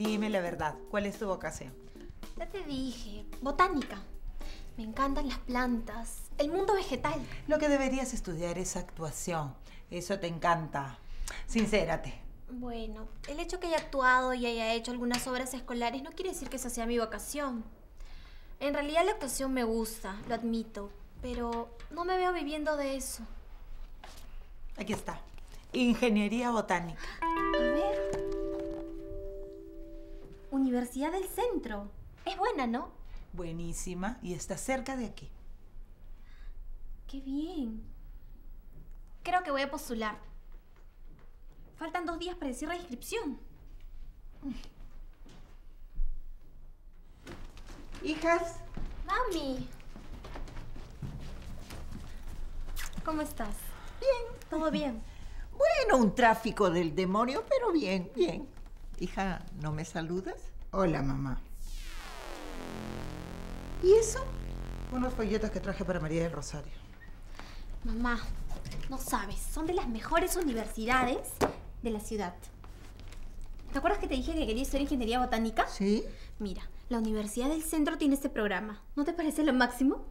Dime la verdad, ¿cuál es tu vocación? Ya te dije, botánica. Me encantan las plantas, el mundo vegetal. Lo que deberías estudiar es actuación. Eso te encanta. Sincérate. Bueno, el hecho que haya actuado y haya hecho algunas obras escolares no quiere decir que esa sea mi vocación. En realidad la actuación me gusta, lo admito, pero no me veo viviendo de eso. Aquí está. Ingeniería botánica. A ver. Universidad del Centro. Es buena, ¿no? Buenísima y está cerca de aquí. Qué bien. Creo que voy a postular. Faltan dos días para decir la inscripción. Hijas, Mami. ¿Cómo estás? Bien. ¿Todo bien? Bueno, un tráfico del demonio, pero bien, bien. Hija, ¿no me saludas? Hola, mamá. ¿Y eso? Unos folletos que traje para María del Rosario. Mamá, no sabes, son de las mejores universidades de la ciudad. ¿Te acuerdas que te dije que quería estudiar ingeniería botánica? Sí. Mira, la Universidad del Centro tiene este programa. ¿No te parece lo máximo?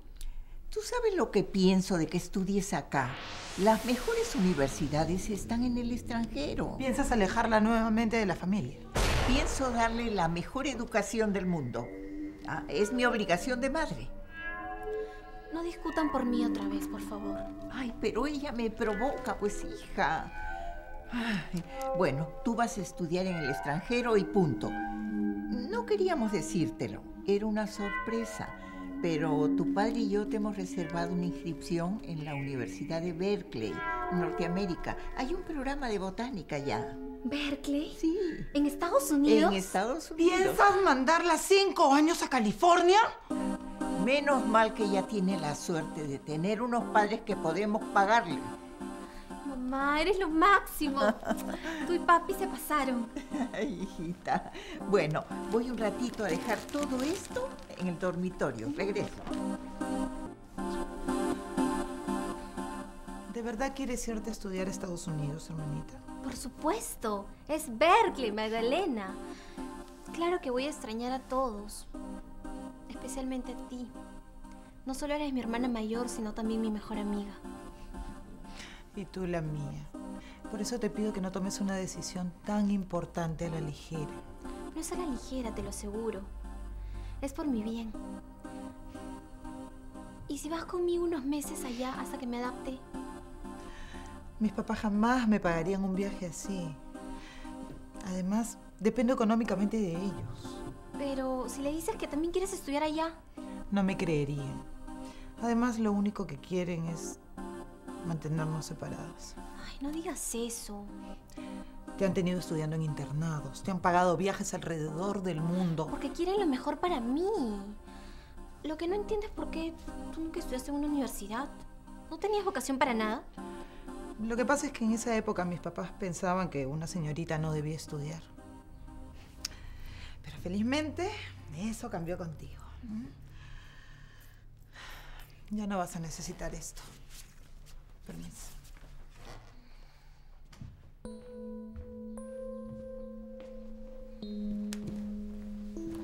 ¿Tú sabes lo que pienso de que estudies acá? Las mejores universidades están en el extranjero. ¿Piensas alejarla nuevamente de la familia? Pienso darle la mejor educación del mundo. Ah, es mi obligación de madre. No discutan por mí otra vez, por favor. Ay, pero ella me provoca, pues hija. Ay, bueno, tú vas a estudiar en el extranjero y punto. No queríamos decírtelo, era una sorpresa, pero tu padre y yo te hemos reservado una inscripción en la Universidad de Berkeley, Norteamérica. Hay un programa de botánica ya. ¿Berkeley? Sí. ¿En Estados Unidos? En Estados Unidos. ¿Piensas mandarla cinco años a California? Menos mal que ella tiene la suerte de tener unos padres que podemos pagarle. Mamá, eres lo máximo. Tú y papi se pasaron. Ay, hijita. Bueno, voy un ratito a dejar todo esto en el dormitorio. Regreso. ¿De verdad quieres irte a estudiar a Estados Unidos, hermanita? Por supuesto, es Berkeley, Magdalena. Claro que voy a extrañar a todos, especialmente a ti. No solo eres mi hermana mayor, sino también mi mejor amiga. Y tú la mía. Por eso te pido que no tomes una decisión tan importante a la ligera. No es a la ligera, te lo aseguro. Es por mi bien. ¿Y si vas conmigo unos meses allá hasta que me adapte? Mis papás jamás me pagarían un viaje así. Además, dependo económicamente de ellos. Pero si le dices que también quieres estudiar allá, No me creerían. Además, lo único que quieren es mantenernos separados. ay, no digas eso. Te han tenido estudiando en internados, te han pagado viajes alrededor del mundo. Porque quieren lo mejor para mí. Lo que no entiendo es por qué tú nunca estudiaste en una universidad. ¿No tenías vocación para nada? Lo que pasa es que en esa época mis papás pensaban que una señorita no debía estudiar. Pero felizmente eso cambió contigo. Ya no vas a necesitar esto. Permiso.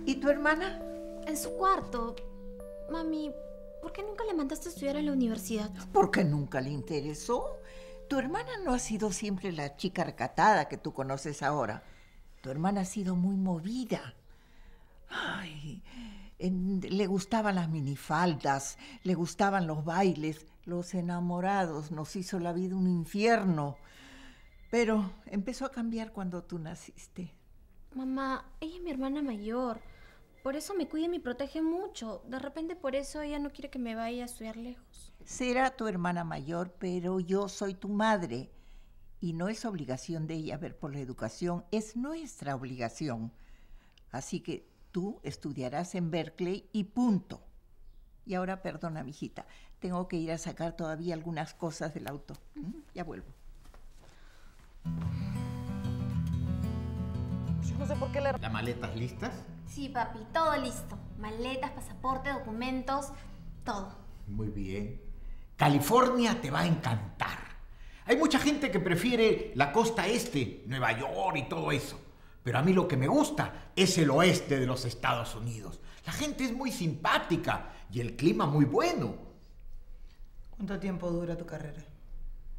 ¿Y tu hermana? En su cuarto. Mami, ¿por qué nunca le mandaste a estudiar a la universidad? Porque nunca le interesó. Tu hermana no ha sido siempre la chica recatada que tú conoces ahora. Tu hermana ha sido muy movida. Ay, en- le gustaban las minifaldas, le gustaban los bailes, los enamorados, nos hizo la vida un infierno. Pero empezó a cambiar cuando tú naciste. Mamá, ella es mi hermana mayor. Por eso me cuida y me protege mucho. De repente por eso ella no quiere que me vaya a estudiar lejos. Será tu hermana mayor, pero yo soy tu madre. Y no es obligación de ella ver por la educación, es nuestra obligación. Así que tú estudiarás en Berkeley y punto. Y ahora, perdona, mijita, tengo que ir a sacar todavía algunas cosas del auto. ¿Mm? Ya vuelvo. Yo no sé por qué le... ¿Las maletas listas? Sí, papi, todo listo. Maletas, pasaporte, documentos, todo. Muy bien. California te va a encantar. Hay mucha gente que prefiere la costa este, Nueva York y todo eso. Pero a mí lo que me gusta es el oeste de los Estados Unidos. La gente es muy simpática y el clima muy bueno. ¿Cuánto tiempo dura tu carrera?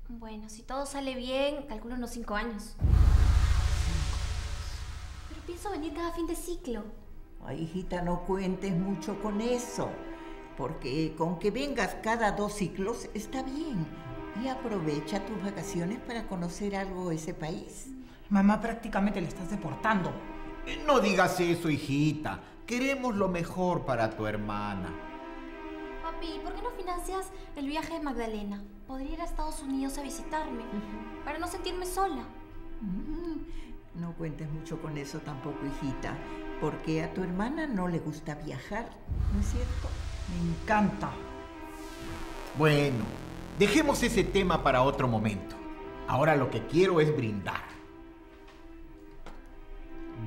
Bueno, si todo sale bien, calculo unos cinco años. Pero pienso venir cada fin de ciclo. Ay, hijita, no cuentes mucho con eso, porque con que vengas cada dos ciclos está bien. Y aprovecha tus vacaciones para conocer algo de ese país. Mamá prácticamente le estás deportando. Eh, No digas eso, hijita. Queremos lo mejor para tu hermana. Papi, ¿por qué no financias el viaje de Magdalena? Podría ir a Estados Unidos a visitarme, para no sentirme sola. Mm, No cuentes mucho con eso tampoco, hijita, porque a tu hermana no le gusta viajar, ¿no es cierto? Me encanta. Bueno, dejemos ese tema para otro momento. Ahora lo que quiero es brindar.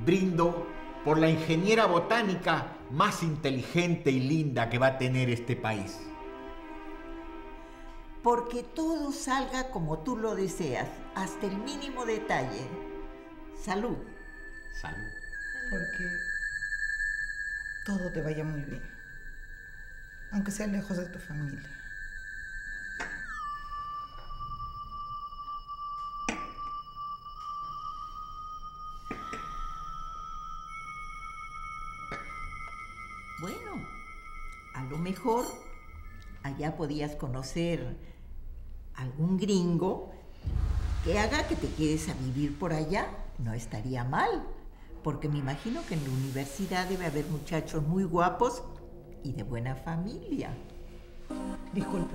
Brindo por la ingeniera botánica más inteligente y linda que va a tener este país. Porque todo salga como tú lo deseas, hasta el mínimo detalle. Salud. Salud. Porque todo te vaya muy bien. Aunque sea lejos de tu familia. Mejor allá podías conocer algún gringo que haga que te quedes a vivir por allá. No estaría mal, porque me imagino que en la universidad debe haber muchachos muy guapos y de buena familia. Disculpe.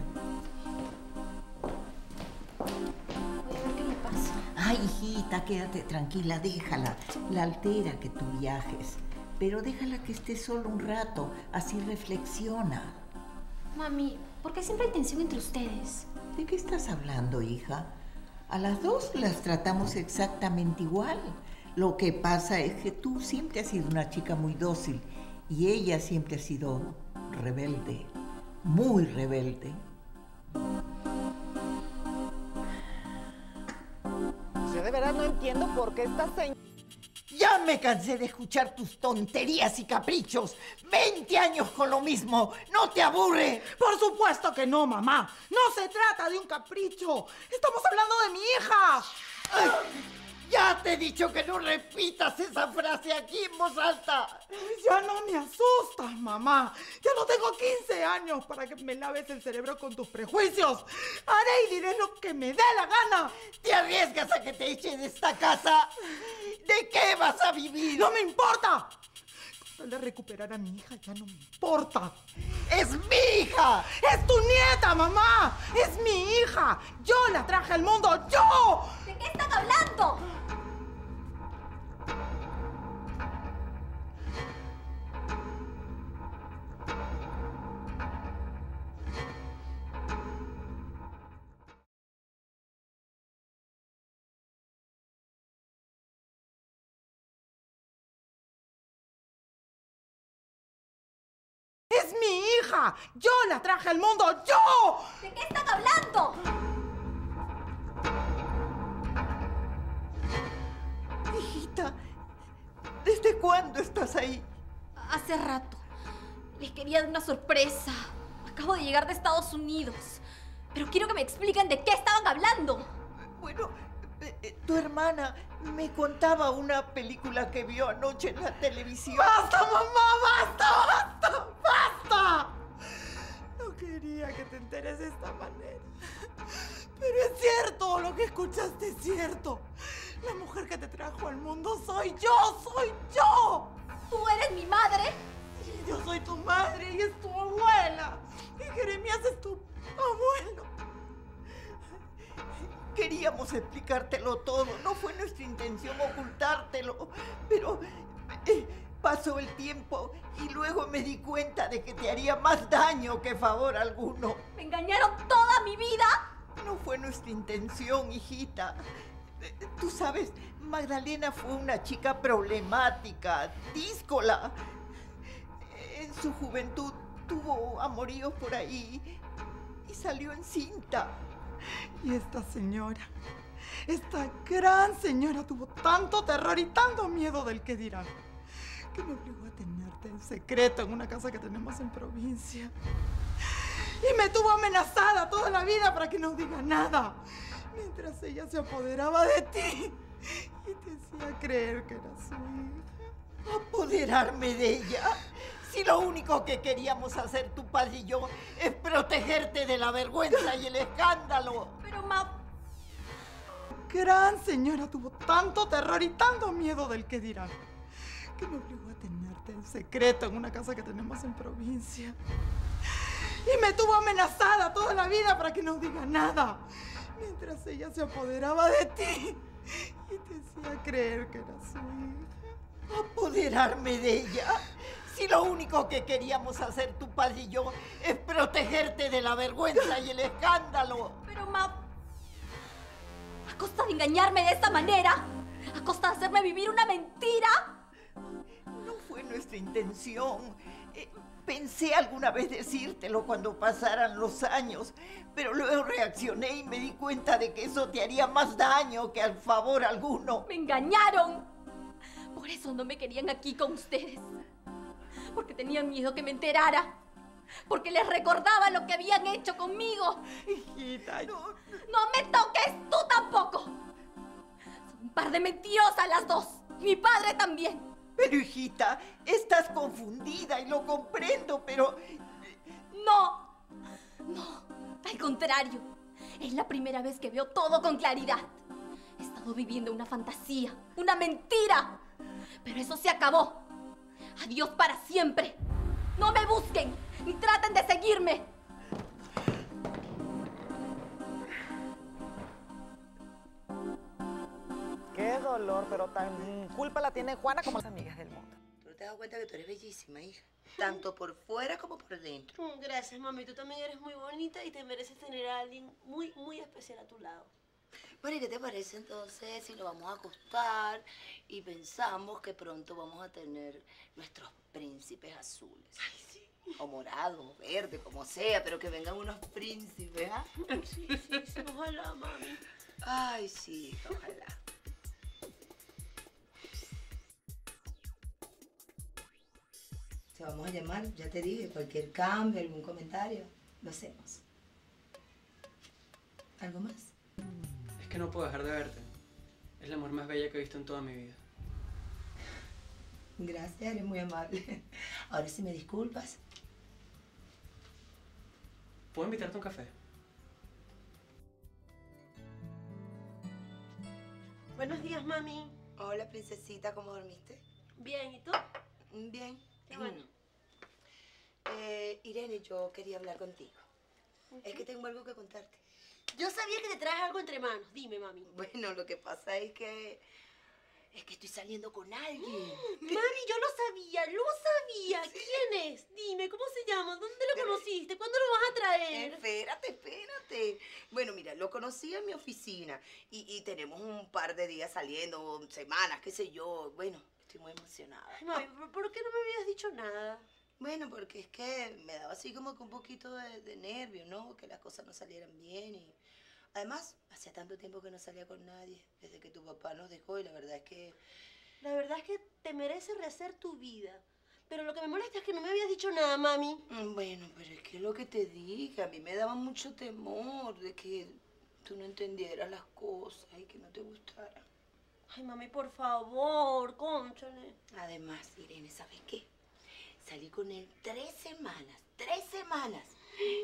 Voy a ver qué le pasa. Ay, hijita, quédate tranquila, déjala. La altera que tú viajes. Pero déjala que esté solo un rato, así reflexiona. Mami, ¿por qué siempre hay tensión entre ustedes? ¿De qué estás hablando, hija? A las dos las tratamos exactamente igual. Lo que pasa es que tú siempre has sido una chica muy dócil y ella siempre ha sido rebelde, muy rebelde. Yo de verdad no entiendo por qué esta señora... Ya me cansé de escuchar tus tonterías y caprichos. 20 años con lo mismo. ¿No te aburre? Por supuesto que no, mamá. No se trata de un capricho. Estamos hablando de mi hija. Ay, ya te he dicho que no repitas esa frase aquí en voz alta. Ya no me asustas, mamá. Ya no tengo 15 años para que me laves el cerebro con tus prejuicios. Haré y diré lo que me dé la gana. ¿Te arriesgas a que te eche de esta casa? ¿De qué vas a vivir? No me importa. Con tal de recuperar a mi hija ya no me importa. ¡Es mi hija! ¡Es tu nieta, mamá! ¡Es mi hija! ¡Yo la traje al mundo! ¡Yo! ¿De qué están hablando? Hija! ¡Yo la traje al mundo! ¡Yo! ¿De qué están hablando? Hijita, ¿desde cuándo estás ahí? Hace rato. Les quería dar una sorpresa. Acabo de llegar de Estados Unidos. Pero quiero que me expliquen de qué estaban hablando. Bueno, eh, eh, tu hermana me contaba una película que vio anoche en la televisión. ¡Basta, mamá! ¡Basta! ¡Basta! ¡Basta! Te enteres de esta manera. Pero es cierto, lo que escuchaste es cierto. La mujer que te trajo al mundo soy yo, soy yo. ¿Tú eres mi madre? Y yo soy tu madre y es tu abuela. Y Jeremías es tu abuelo. Queríamos explicártelo todo, no fue nuestra intención ocultártelo, pero eh, pasó el tiempo y luego me di cuenta de que te haría más daño que favor alguno. ¿Me engañaron toda mi vida? No fue nuestra intención, hijita. Tú sabes, Magdalena fue una chica problemática, díscola. En su juventud tuvo amoríos por ahí y salió encinta. Y esta señora Esta gran señora tuvo tanto terror y tanto miedo del que dirán que me obligó a tenerte en secreto en una casa que tenemos en provincia. Y me tuvo amenazada toda la vida para que no diga nada. Mientras ella se apoderaba de ti y te hacía creer que era su hija. ¿Apoderarme de ella? Si lo único que queríamos hacer tu padre y yo es protegerte de la vergüenza y el escándalo. Pero ma... Gran señora tuvo tanto terror y tanto miedo del que dirán que me obligó a tenerte en secreto en una casa que tenemos en provincia. Y me tuvo amenazada toda la vida para que no diga nada. Mientras ella se apoderaba de ti y te hacía creer que era su hija. ¿Apoderarme de ella? Si lo único que queríamos hacer tu padre y yo es protegerte de la vergüenza y el escándalo. Pero ma... ¿A costa de engañarme de esta manera? ¿A costa de hacerme vivir una mentira? No nuestra intención. Eh, pensé alguna vez decírtelo cuando pasaran los años, pero luego reaccioné y me di cuenta de que eso te haría más daño que al favor alguno. ¡Me engañaron! Por eso no me querían aquí con ustedes. Porque tenían miedo que me enterara. Porque les recordaba lo que habían hecho conmigo. Hijita, No me toques tú tampoco. Son un par de mentirosas las dos. Mi padre también. Pero hijita, estás confundida y lo comprendo, pero... No. No. Al contrario. Es la primera vez que veo todo con claridad. He estado viviendo una fantasía, una mentira. Pero eso se acabó. Adiós para siempre. No me busquen ni traten de seguirme. Dolor, pero tan culpa la tiene Juana como las amigas del mundo. Tú no te das cuenta que tú eres bellísima, hija. Tanto por fuera como por dentro. Mm, Gracias, mami. Tú también eres muy bonita y te mereces tener a alguien muy, muy especial a tu lado. Bueno, ¿y qué te parece entonces si nos vamos a acostar y pensamos que pronto vamos a tener nuestros príncipes azules? Ay, sí. O morados, verde, como sea, pero que vengan unos príncipes, ¿ah? Sí, sí, sí. Ojalá, mami. Ay, sí, ojalá. Te vamos a llamar, ya te dije, cualquier cambio, algún comentario, lo hacemos. ¿Algo más? Es que no puedo dejar de verte. Es la mujer más bella que he visto en toda mi vida. Gracias, eres muy amable. Ahora sí me disculpas. ¿Puedo invitarte a un café? Buenos días, mami. Hola, princesita, ¿cómo dormiste? Bien, ¿y tú? Bien. Bueno. Eh, Irene, yo quería hablar contigo. Es que tengo algo que contarte. Yo sabía que te traes algo entre manos. Dime, mami. Bueno, lo que pasa es que... Es que estoy saliendo con alguien. Mami, yo lo sabía, lo sabía. ¿Quién es? Dime, ¿cómo se llama? ¿Dónde lo conociste? ¿Cuándo lo vas a traer? Espérate, espérate. Bueno, mira, lo conocí en mi oficina y, y tenemos un par de días saliendo, semanas, qué sé yo. Bueno, estoy muy emocionada. Ay, mami, ¿por- ¿por qué no me habías dicho nada? Bueno, porque es que me daba así como que un poquito de, de nervio, ¿no? Que las cosas no salieran bien y... Además, hacía tanto tiempo que no salía con nadie, desde que tu papá nos dejó y la verdad es que... La verdad es que te mereces rehacer tu vida. Pero lo que me molesta es que no me habías dicho nada, mami. Mm, Bueno, pero es que lo que te dije, a mí me daba mucho temor de que tú no entendieras las cosas y que no te gustaran. Ay, mami, por favor, cónchale. Además, Irene, ¿sabes qué? Salí con él tres semanas, tres semanas.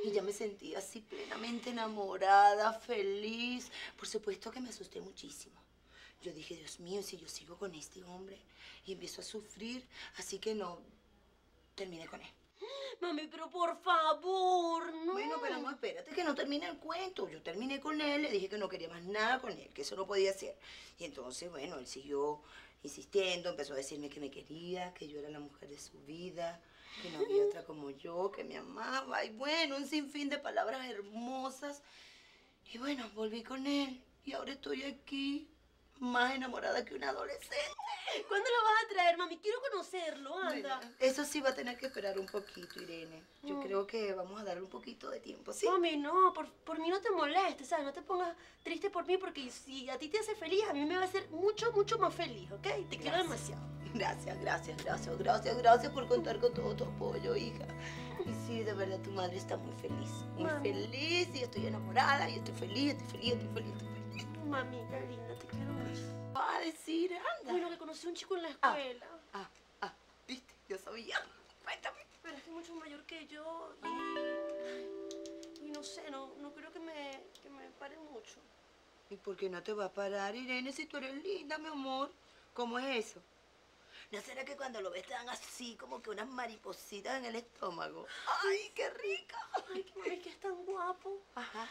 Y ya me sentía así plenamente enamorada, feliz. Por supuesto que me asusté muchísimo. Yo dije, Dios mío, si yo sigo con este hombre y empiezo a sufrir, así que no, terminé con él. Mami, pero por favor, no. Bueno, pero no, espérate que no termine el cuento. Yo terminé con él, le dije que no quería más nada con él, que eso no podía ser. Y entonces, bueno, él siguió insistiendo, empezó a decirme que me quería, que yo era la mujer de su vida, que no había otra como yo, que me amaba. Y bueno, un sinfín de palabras hermosas. Y bueno, volví con él. Y ahora estoy aquí, más enamorada que una adolescente. ¿Cuándo lo vas a traer, mami. Quiero conocerlo, anda. Bueno, eso sí va a tener que esperar un poquito, Irene. Yo Mm. creo que vamos a darle un poquito de tiempo, ¿sí? Mami, no, por, por mí no te molestes, ¿sabes? No te pongas triste por mí porque si a ti te hace feliz, a mí me va a hacer mucho, mucho más feliz, ¿ok? Te quiero demasiado. Gracias, gracias, gracias, gracias, gracias por contar con todo tu apoyo, hija. Y sí, de verdad, tu madre está muy feliz. Muy Mami. feliz y estoy enamorada y estoy feliz, estoy feliz, estoy feliz, estoy feliz. Mamita linda, Va a decir, anda. Bueno, que conocí a un chico en la Ah. escuela. Ah, ah, viste, yo sabía. Cuéntame. Pero es que es mucho mayor que yo y... Y no sé, no, no creo que me, que me pare mucho. ¿Y por qué no te va a parar, Irene, si tú eres linda, mi amor? ¿Cómo es eso? ¿No será que cuando lo ves te dan así como que unas maripositas en el estómago? ¡Ay, qué rico! Ay, mami, que es tan guapo. Ajá.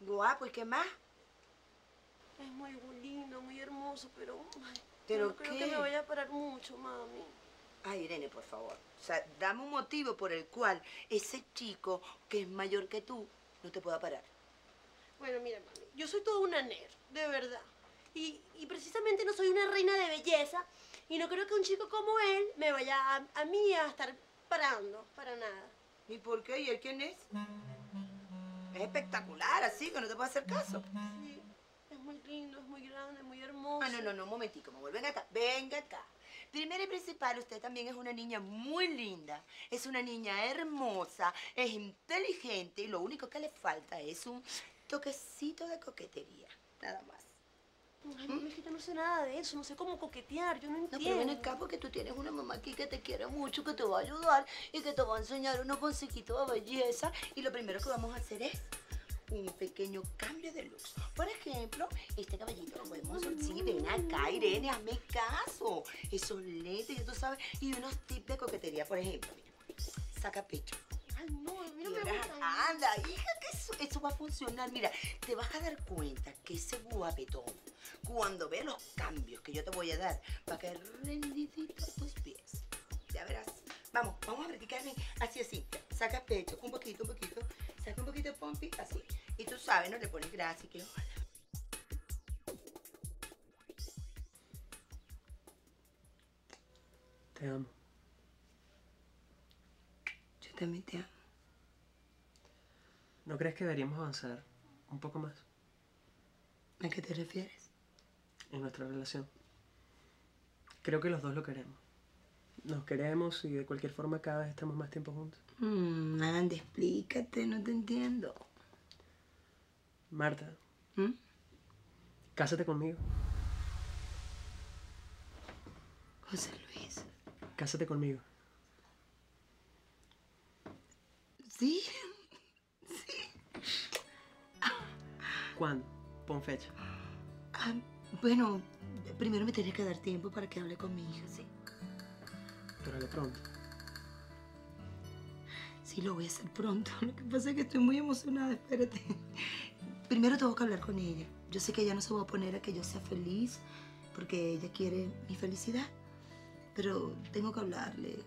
Guapo, ¿y qué más? Es muy lindo, muy hermoso, pero... ay, ¿Pero no creo qué? que me vaya a parar mucho, mami. Ay, Irene, por favor. O sea, dame un motivo por el cual ese chico que es mayor que tú no te pueda parar. Bueno, mira, mami, yo soy toda una nerd, de verdad. Y, y precisamente no soy una reina de belleza y no creo que un chico como él me vaya a, a mí a estar parando, para nada. ¿Y por qué? ¿Y él quién es? Es espectacular, así que no te puedo hacer caso. Sí, lindo, es muy grande, muy hermoso. Ah, no, no, no, un momentico, me vuelven acá. Venga acá. Primero y principal, usted también es una niña muy linda. Es una niña hermosa, es inteligente y lo único que le falta es un toquecito de coquetería. Nada más. Ay, que yo no sé nada de eso, no sé cómo coquetear, yo no No, entiendo. pero ven acá porque tú tienes una mamá aquí que te quiere mucho, que te va a ayudar y que te va a enseñar unos consejitos de belleza. Y lo primero que vamos a hacer es un pequeño cambio de looks. Por ejemplo, este caballito lo podemos... Sí, ven acá, Irene, hazme caso. Esos lentes, tú sabes, y unos tips de coquetería. Por ejemplo, mira, saca pecho. Ay, no, a mí no Y me gusta. anda, hija, que eso, eso va a funcionar. Mira, te vas a dar cuenta que ese guapetón, cuando vea los cambios que yo te voy a dar, va a caer rendidito a tus pies. Ya verás. Vamos, vamos a practicarme así, así. Sacas pecho, un poquito, un poquito. Saca un poquito de pompi, así. Y tú sabes, ¿no? Le pones grasa y que hola. Te amo. Yo también te amo. ¿No crees que deberíamos avanzar un poco más ¿A qué te refieres? en nuestra relación? Creo que los dos lo queremos. Nos queremos y de cualquier forma cada vez estamos más tiempo juntos. Mm, anda, explícate, no te entiendo. Marta, ¿Mm? cásate conmigo. José Luis. Cásate conmigo. ¿Sí? ¿Cuándo? Pon fecha. Ah, bueno, primero me tienes que dar tiempo para que hable con mi hija, ¿sí? Pero de pronto. Sí, lo voy a hacer pronto. Lo que pasa es que estoy muy emocionada, espérate. Primero tengo que hablar con ella. Yo sé que ella no se va a oponer a que yo sea feliz, porque ella quiere mi felicidad. Pero tengo que hablarle,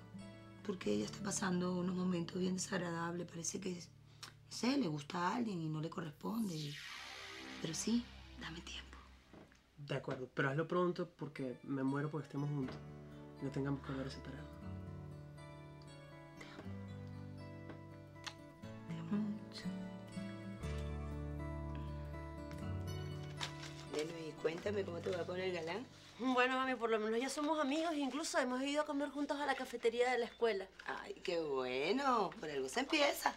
porque ella está pasando unos momentos bien desagradables. Parece que, no sé, le gusta a alguien y no le corresponde. Pero sí, dame tiempo. De acuerdo, pero hazlo pronto porque me muero porque estemos juntos. No tengamos que volver a Bueno, y cuéntame cómo te va a poner galán. Bueno, mami, por lo menos ya somos amigos e incluso hemos ido a comer juntos a la cafetería de la escuela. Ay, qué bueno. Por algo se empieza.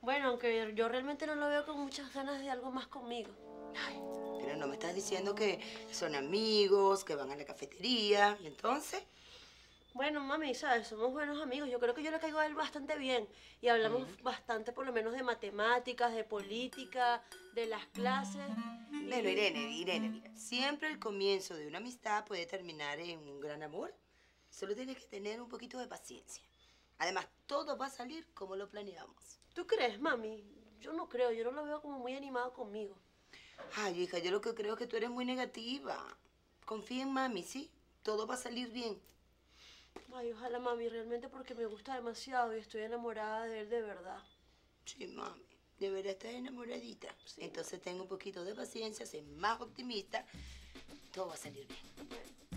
Bueno, aunque yo realmente no lo veo con muchas ganas de algo más conmigo. Ay, pero no me estás diciendo que son amigos, que van a la cafetería. ¿Y entonces? Bueno, mami, ¿sabes? Somos buenos amigos. Yo creo que yo le caigo a él bastante bien. Y hablamos bastante, por lo menos, de matemáticas, de política, de las clases. Bueno, Irene, Irene, mira. Siempre el comienzo de una amistad puede terminar en un gran amor. Solo tienes que tener un poquito de paciencia. Además, todo va a salir como lo planeamos. ¿Tú crees, mami? Yo no creo. Yo no lo veo como muy animado conmigo. Ay, hija, yo lo que creo es que tú eres muy negativa. Confía en mami, ¿sí? Todo va a salir bien. Ay, ojalá, mami, realmente porque me gusta demasiado y estoy enamorada de él de verdad. Sí, mami. De verdad estás enamoradita. Entonces ten un poquito de paciencia, sé más optimista. Todo va a salir bien.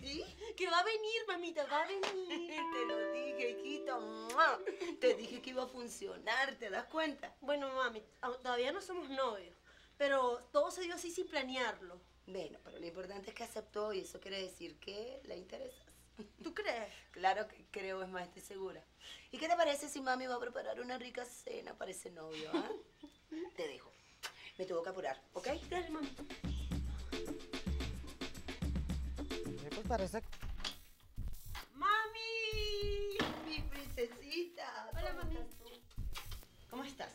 ¿Sí? Que va a venir, mamita, va a venir. Te lo dije, hijito. ¡mua! Te dije que iba a funcionar, ¿te das cuenta? Bueno, mami, todavía no somos novios, pero todo se dio así sin planearlo. Bueno, pero lo importante es que aceptó y eso quiere decir que le interesas. ¿Tú crees? Claro que creo, es más, estoy segura. ¿Y qué te parece si mami va a preparar una rica cena para ese novio, ah? Te dejo. Me tengo que apurar, ¿ok? Dale, mami. Pues parece... ¡Mami! Mi princesita. Hola, ¿cómo mami. estás tú? ¿Cómo estás?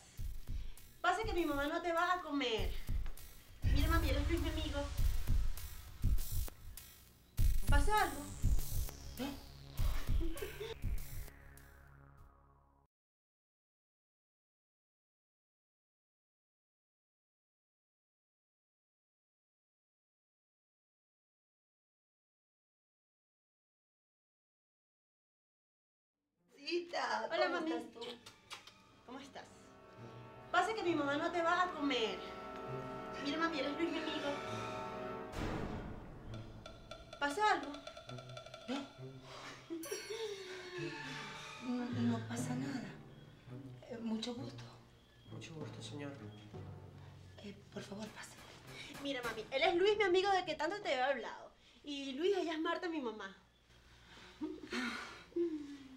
Pasa que mi mamá no te va a comer. Mira, mami, eres mi amigo. ¿Pasa algo? Hola, ¿cómo mami. estás tú? ¿Cómo estás? Pasa que mi mamá no te va a comer. Mira, mami, eres Luis, mi amigo. ¿Pasa algo? No, no pasa nada. Eh, mucho gusto. Mucho gusto, señor. Eh, por favor, pase. Mira, mami, él es Luis, mi amigo de que tanto te he hablado. Y Luis, ella es Marta, mi mamá.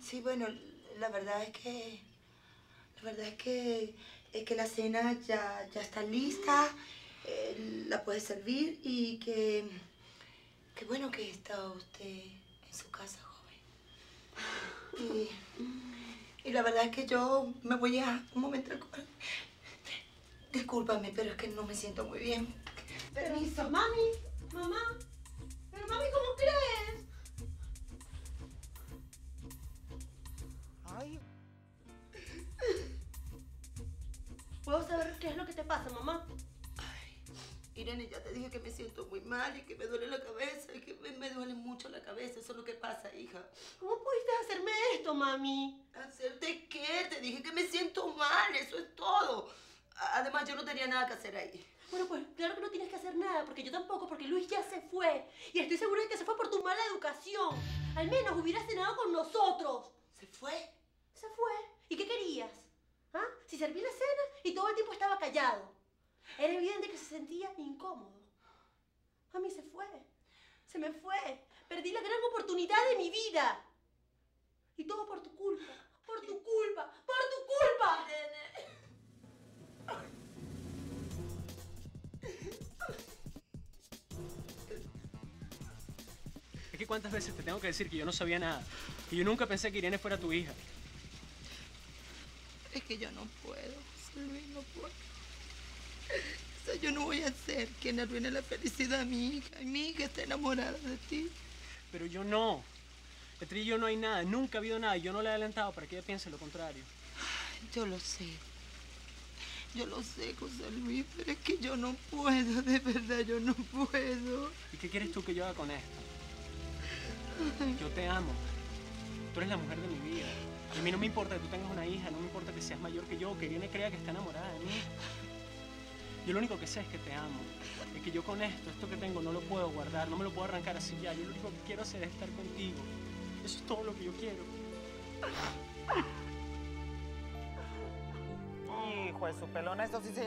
Sí, bueno, la verdad es que... La verdad es que, es que la cena ya, ya está lista, eh, la puede servir y que... Que bueno que está usted en su casa, joven. Y, y la verdad es que yo me voy a un momento. Discúlpame, pero es que no me siento muy bien. Permiso. Mami, mamá. Pero mami, ¿cómo crees? ¿Puedo saber qué es lo que te pasa, mamá? Irene, ya te dije que me siento muy mal y que me duele la cabeza y que me, me duele mucho la cabeza. Eso es lo que pasa, hija. ¿Cómo pudiste hacerme esto, mami? ¿Hacerte qué? Te dije que me siento mal, eso es todo. Además, yo no tenía nada que hacer ahí. Bueno, pues claro que no tienes que hacer nada, porque yo tampoco, porque Luis ya se fue. Y estoy segura de que se fue por tu mala educación. Al menos hubieras cenado con nosotros. ¿Se fue? Se fue. ¿Y qué querías? ¿Ah? Si serví la cena y todo el tiempo estaba callado. Era evidente que se sentía incómodo. A mí se fue. Se me fue. Perdí la gran oportunidad de mi vida. Y todo por tu culpa. Por tu culpa. Por tu culpa. Es que cuántas veces te tengo que decir que yo no sabía nada. Que yo nunca pensé que Irene fuera tu hija. Es que yo no puedo, José Luis, no puedo. O sea, yo no voy a ser quien arruine la felicidad de mi hija. Y mi hija está enamorada de ti. Pero yo no. Entre yo no hay nada. Nunca ha habido nada. y Yo no le he alentado para que ella piense lo contrario. Yo lo sé. Yo lo sé, José Luis, pero es que yo no puedo, de verdad, yo no puedo. ¿Y qué quieres tú que yo haga con esto? Yo te amo. Tú eres la mujer de mi vida. Y a mí no me importa que tú tengas una hija, no me importa que seas mayor que yo, que Irene crea que está enamorada de mí. Yo lo único que sé es que te amo. Es que yo con esto, esto que tengo, no lo puedo guardar, no me lo puedo arrancar así ya. Yo lo único que quiero hacer es estar contigo. Eso es todo lo que yo quiero. hijo de su pelona, esto sí se